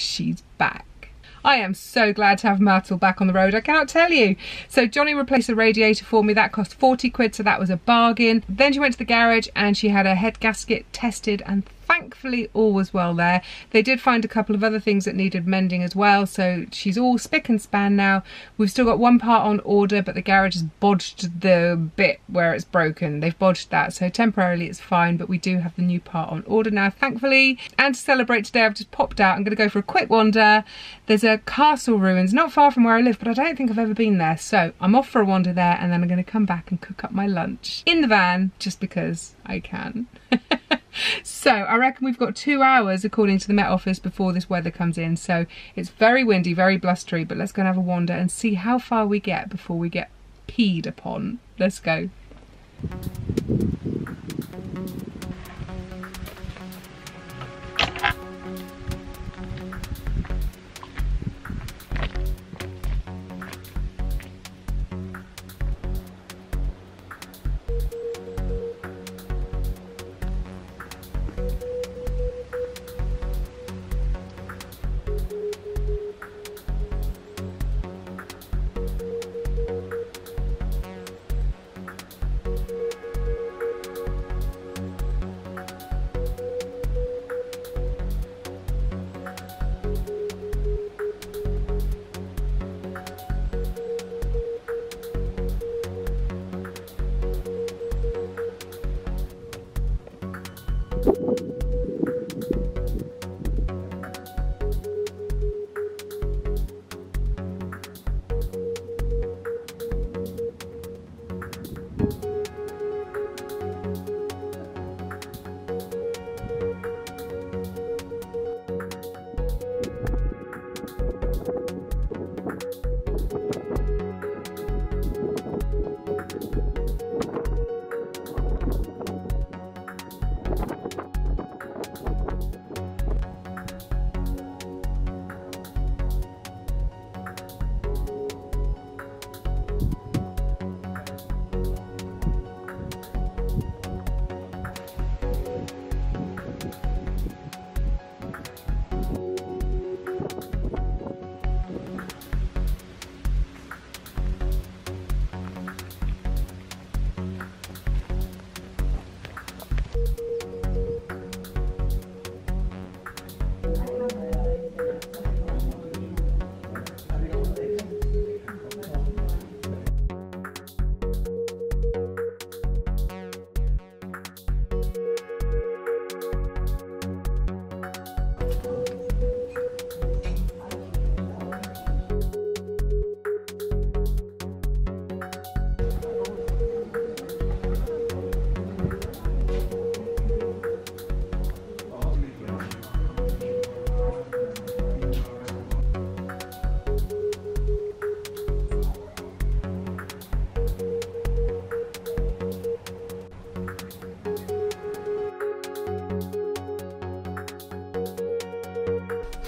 she's back. I am so glad to have Myrtle back on the road, I cannot tell you. So Johnny replaced the radiator for me, that cost 40 quid, so that was a bargain. Then she went to the garage and she had her head gasket tested and thankfully all was well there. They did find a couple of other things that needed mending as well, so she's all spick and span now. We've still got one part on order, but the garage has bodged the bit where it's broken. They've bodged that, so temporarily it's fine, but we do have the new part on order now, thankfully. And to celebrate today, I've just popped out. I'm going to go for a quick wander. There's a castle ruins not far from where I live, but I don't think I've ever been there. So I'm off for a wander there, and then I'm going to come back and cook up my lunch in the van, just because I can. so I reckon we've got two hours according to the Met Office before this weather comes in. So it's very windy, very blustery, but let's go and have a wander and see how far we get before we get peed upon. Let's go.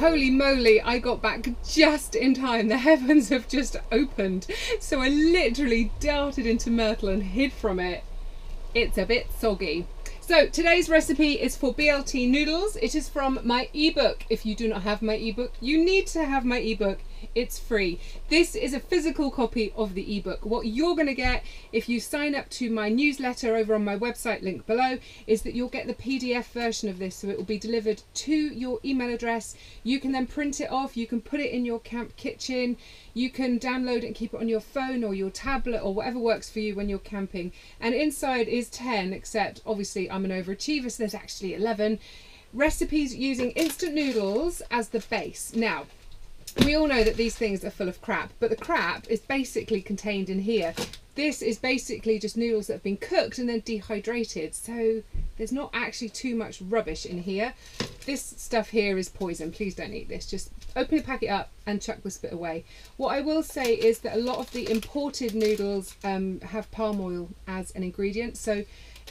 Holy moly, I got back just in time. The heavens have just opened. So I literally darted into Myrtle and hid from it. It's a bit soggy. So today's recipe is for BLT noodles. It is from my ebook. If you do not have my ebook, you need to have my ebook. It's free. This is a physical copy of the ebook. What you're going to get if you sign up to my newsletter over on my website link below is that you'll get the PDF version of this. So it will be delivered to your email address. You can then print it off. You can put it in your camp kitchen. You can download it and keep it on your phone or your tablet or whatever works for you when you're camping. And inside is 10, except obviously I'm an overachiever, so there's actually 11 recipes using instant noodles as the base. Now, we all know that these things are full of crap, but the crap is basically contained in here. This is basically just noodles that have been cooked and then dehydrated, so there's not actually too much rubbish in here. This stuff here is poison. Please don't eat this. Just open the packet up and chuck this bit away. What I will say is that a lot of the imported noodles um, have palm oil as an ingredient, so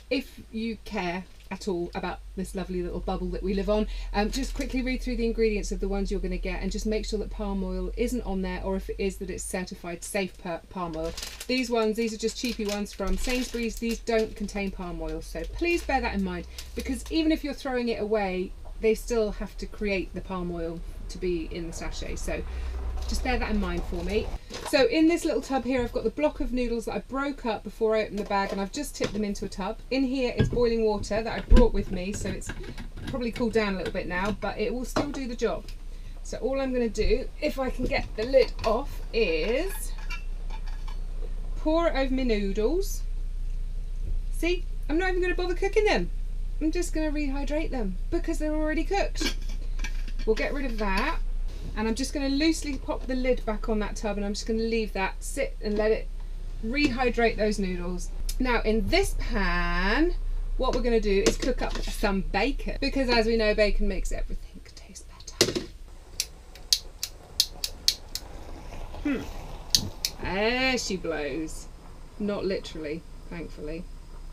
if you care at all about this lovely little bubble that we live on. Um, just quickly read through the ingredients of the ones you're going to get and just make sure that palm oil isn't on there or if it is that it's certified safe palm oil. These ones, these are just cheapy ones from Sainsbury's. These don't contain palm oil so please bear that in mind because even if you're throwing it away they still have to create the palm oil to be in the sachet. So just bear that in mind for me. So in this little tub here, I've got the block of noodles that I broke up before I opened the bag and I've just tipped them into a tub. In here is boiling water that I brought with me, so it's probably cooled down a little bit now, but it will still do the job. So all I'm going to do, if I can get the lid off, is pour it over my noodles. See, I'm not even going to bother cooking them. I'm just going to rehydrate them because they're already cooked. We'll get rid of that and I'm just going to loosely pop the lid back on that tub and I'm just going to leave that sit and let it rehydrate those noodles. Now in this pan what we're going to do is cook up some bacon because as we know bacon makes everything taste better. Hmm. There she blows. Not literally, thankfully.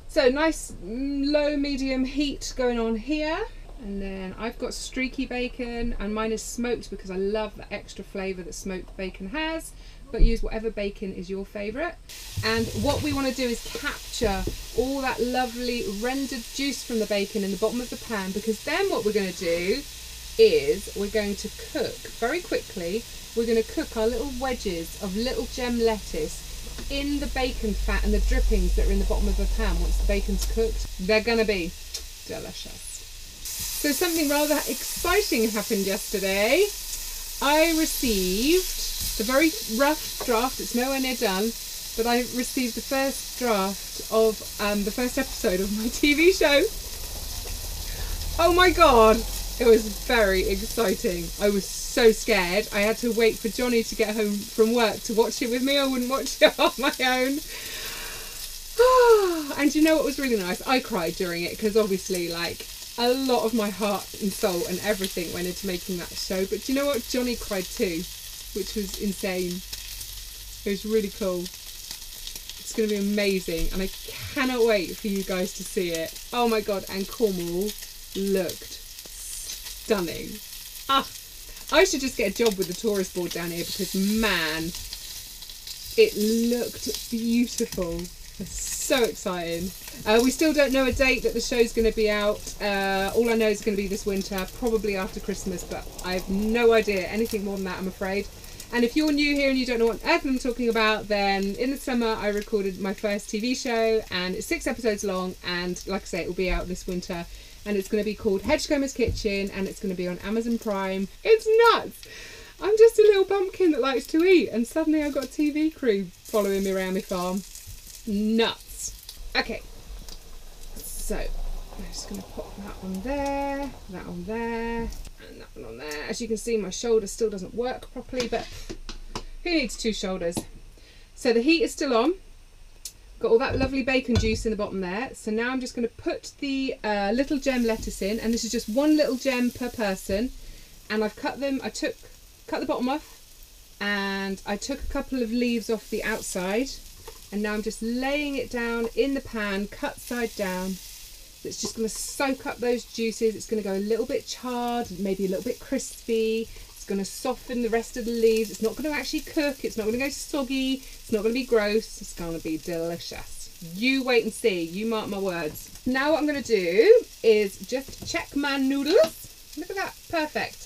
So nice mm, low medium heat going on here. And then I've got streaky bacon and mine is smoked because I love the extra flavour that smoked bacon has. But use whatever bacon is your favourite. And what we want to do is capture all that lovely rendered juice from the bacon in the bottom of the pan because then what we're going to do is we're going to cook very quickly. We're going to cook our little wedges of little gem lettuce in the bacon fat and the drippings that are in the bottom of the pan once the bacon's cooked. They're going to be delicious. So something rather exciting happened yesterday. I received the very rough draft, it's nowhere near done, but I received the first draft of um, the first episode of my TV show. Oh my god, it was very exciting. I was so scared. I had to wait for Johnny to get home from work to watch it with me. I wouldn't watch it on my own. and you know what was really nice? I cried during it because obviously, like, a lot of my heart and soul and everything went into making that show. But do you know what? Johnny cried too, which was insane. It was really cool. It's going to be amazing, and I cannot wait for you guys to see it. Oh my god! And Cornwall looked stunning. Ah, I should just get a job with the tourist board down here because man, it looked beautiful so exciting. Uh, we still don't know a date that the show's going to be out. Uh, all I know is it's going to be this winter, probably after Christmas, but I have no idea anything more than that, I'm afraid. And if you're new here and you don't know what earth I'm talking about, then in the summer I recorded my first TV show and it's six episodes long and like I say, it will be out this winter and it's going to be called Hedgecombers Kitchen and it's going to be on Amazon Prime. It's nuts! I'm just a little bumpkin that likes to eat and suddenly I've got a TV crew following me around my farm nuts. Okay, so I'm just going to pop that on there, that on there, and that one on there. As you can see, my shoulder still doesn't work properly, but who needs two shoulders? So the heat is still on. Got all that lovely bacon juice in the bottom there. So now I'm just going to put the uh, little gem lettuce in, and this is just one little gem per person. And I've cut them. I took cut the bottom off, and I took a couple of leaves off the outside and now I'm just laying it down in the pan cut side down. It's just going to soak up those juices. It's going to go a little bit charred maybe a little bit crispy. It's going to soften the rest of the leaves. It's not going to actually cook. It's not going to go soggy. It's not going to be gross. It's going to be delicious. You wait and see. You mark my words. Now what I'm going to do is just check my noodles. Look at that. Perfect.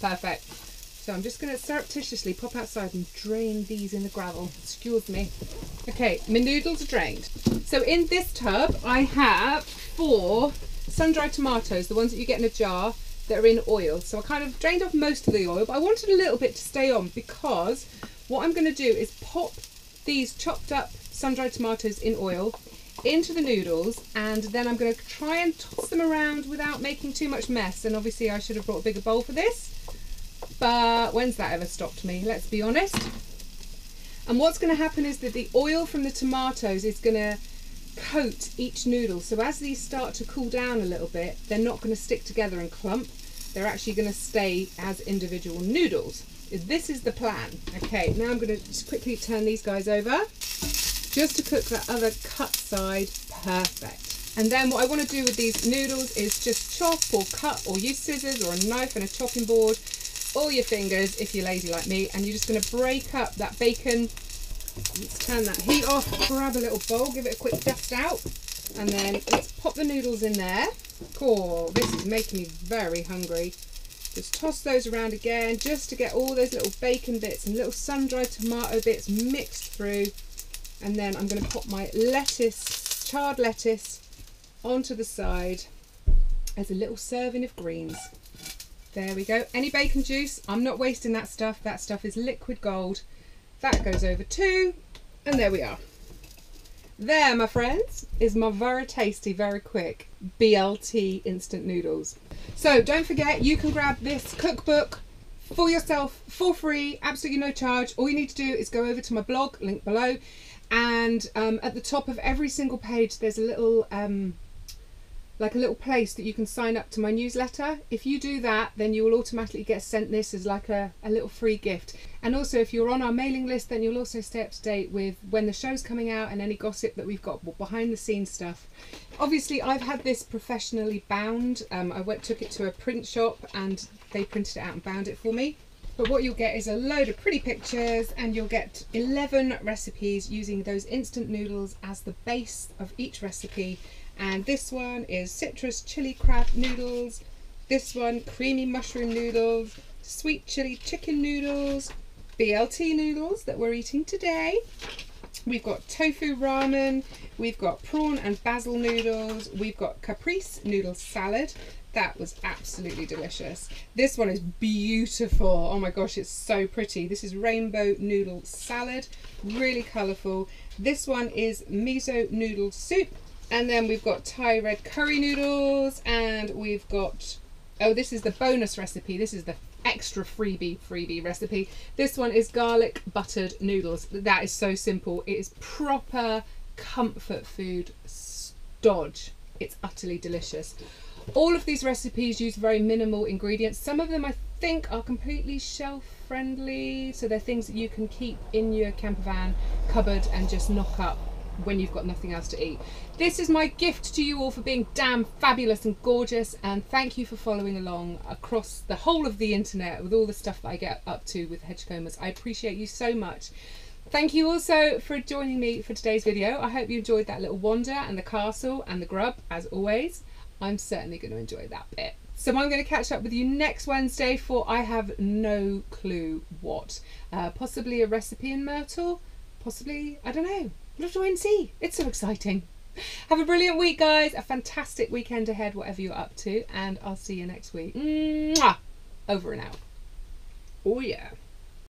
Perfect so I'm just going to surreptitiously pop outside and drain these in the gravel. Excuse me. Okay, my noodles are drained. So in this tub, I have four sun-dried tomatoes, the ones that you get in a jar that are in oil. So I kind of drained off most of the oil, but I wanted a little bit to stay on because what I'm going to do is pop these chopped up sun-dried tomatoes in oil into the noodles and then I'm going to try and toss them around without making too much mess and obviously I should have brought a bigger bowl for this but when's that ever stopped me? Let's be honest. And what's going to happen is that the oil from the tomatoes is going to coat each noodle. So as these start to cool down a little bit, they're not going to stick together and clump. They're actually going to stay as individual noodles. This is the plan. Okay, now I'm going to just quickly turn these guys over just to cook that other cut side perfect. And then what I want to do with these noodles is just chop or cut or use scissors or a knife and a chopping board all your fingers if you're lazy like me and you're just going to break up that bacon let's turn that heat off grab a little bowl give it a quick dust out and then let's pop the noodles in there cool this is making me very hungry Just toss those around again just to get all those little bacon bits and little sun-dried tomato bits mixed through. And then I'm going to pop my lettuce, charred lettuce, onto the side as a little serving of greens. There we go. Any bacon juice, I'm not wasting that stuff. That stuff is liquid gold. That goes over too. And there we are. There, my friends, is my very tasty, very quick BLT instant noodles. So don't forget, you can grab this cookbook for yourself for free, absolutely no charge. All you need to do is go over to my blog, link below, and um, at the top of every single page, there's a little um, like a little place that you can sign up to my newsletter. If you do that, then you will automatically get sent this as like a, a little free gift. And also, if you're on our mailing list, then you'll also stay up to date with when the show's coming out and any gossip that we've got behind the scenes stuff. Obviously, I've had this professionally bound. Um, I went took it to a print shop and they printed it out and bound it for me. But what you'll get is a load of pretty pictures and you'll get 11 recipes using those instant noodles as the base of each recipe and this one is citrus chili crab noodles. This one creamy mushroom noodles sweet chili chicken noodles BLT noodles that we're eating today. We've got tofu ramen we've got prawn and basil noodles we've got caprese noodle salad. That was absolutely delicious. This one is beautiful. Oh my gosh it's so pretty. This is rainbow noodle salad. Really colorful this one is miso noodle soup and then we've got Thai red curry noodles and we've got, oh, this is the bonus recipe. This is the extra freebie freebie recipe. This one is garlic buttered noodles. That is so simple. It is proper comfort food stodge. It's utterly delicious. All of these recipes use very minimal ingredients. Some of them I think are completely shelf friendly. So they're things that you can keep in your camper van cupboard and just knock up when you've got nothing else to eat. This is my gift to you all for being damn fabulous and gorgeous and thank you for following along across the whole of the internet with all the stuff that I get up to with Hedgecombers. I appreciate you so much. Thank you also for joining me for today's video. I hope you enjoyed that little wander and the castle and the grub as always. I'm certainly going to enjoy that bit. So I'm going to catch up with you next Wednesday for I have no clue what. Uh, possibly a recipe in Myrtle, possibly, I don't know. Have to wait and see. It's so exciting. Have a brilliant week, guys. A fantastic weekend ahead, whatever you're up to. And I'll see you next week. Mwah! Over and out. Oh, yeah.